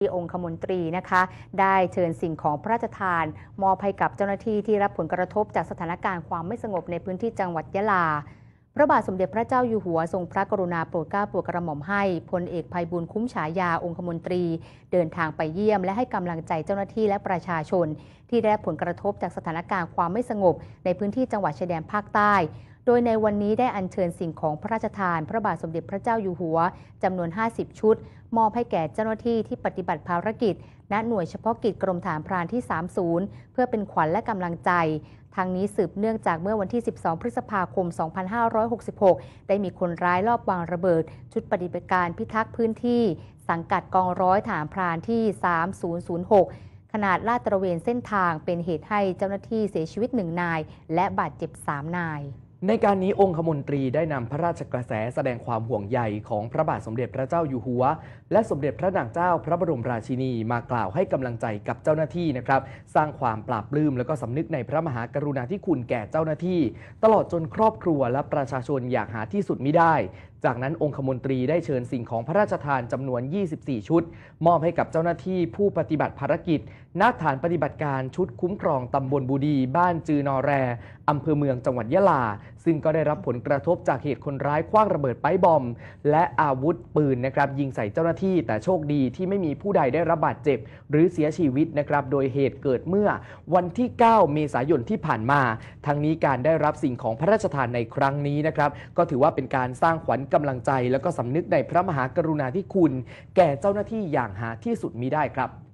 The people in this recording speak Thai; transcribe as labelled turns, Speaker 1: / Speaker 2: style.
Speaker 1: ที่องคมนตรีนะคะ ได้เชิญสิ่งของพระราชทาน มอบให้กับเจ้าหน้าที่ที่รับผลกระทบจากสถานการณ์ความไม่สงบในพื้นที่จังหวัดยะลา พระบาทสมเด็จพระเจ้าอยู่หัวทรงพระกรุณาโปรดเกล้าโปรดกระหม่อมให้พลเอกภัยบุญคุ้มฉายาองคมนตรี เดินทางไปเยี่ยมและให้กำลังใจเจ้าหน้าที่และประชาชน ที่ได้รับผลกระทบจากสถานการณ์ความไม่สงบในพื้นที่จังหวัดชายแดนภาคใต้ โดยในวันนี้ได้อัญเชิญสิ่งของพระราชทาน พระบาทสมเด็จพระเจ้าอยู่หัวจำนวน 50 ชุด มอบให้แก่เจ้าหน้าที่ที่ปฏิบัติภารกิจ ณ หน่วยเฉพาะกิจกรมฐานพรานที่ 30 เพื่อเป็นขวัญและกำลังใจทางนี้สืบเนื่องจากเมื่อวันที่ 12 พฤษภาคม 2566 ได้มีคนร้ายลอบวางระเบิด ชุดปฏิบัติการพิทักษ์พื้นที่ สังกัดกองร้อยฐานพรานที่ 3006 ขนาดลาดตระเวนเส้นทางเป็นเหตุให้เจ้าหน้าที่เสียชีวิตหนึ่งนาย และบาดเจ็บ 3 นาย
Speaker 2: ในการนี้องคมนตรีได้นำพระราชกระแสแสดงความห่วงใยของพระบาทสมเด็จพระเจ้าอยู่หัว และสมเด็จพระนางเจ้าพระบรมราชินีมากล่าวให้กำลังใจกับเจ้าหน้าที่นะครับ สร้างความปราบปลื้มและก็สำนึกในพระมหากรุณาธิคุณแก่เจ้าหน้าที่ ตลอดจนครอบครัวและประชาชนอยากหาที่สุดมิได้ จากนั้นองคมนตรีได้เชิญสิ่งของพระราชทานจำนวน 24 ชุด มอบให้กับเจ้าหน้าที่ผู้ปฏิบัติภารกิจณฐานปฏิบัติการชุดคุ้มครองตำบลบูดี บ้านจือนอแรอำเภอเมืองจังหวัดยะลา ซึ่งก็ได้รับผลกระทบจากเหตุคนร้ายคว้างระเบิดไปบอม และอาวุธปืนนะครับยิงใส่เจ้าหน้าที่ แต่โชคดีที่ไม่มีผู้ใดได้รับบาดเจ็บ หรือเสียชีวิตนะครับโดยเหตุเกิดเมื่อวันที่ 9 เมษายนที่ผ่านมา ทั้งนี้การได้รับสิ่งของพระราชทานในครั้งนี้นะครับก็ถือว่าเป็นการสร้างขวัญกำลังใจ แล้วก็สำนึกในพระมหากรุณาธิคุณ แก่เจ้าหน้าที่อย่างหาที่สุดมิได้ครับ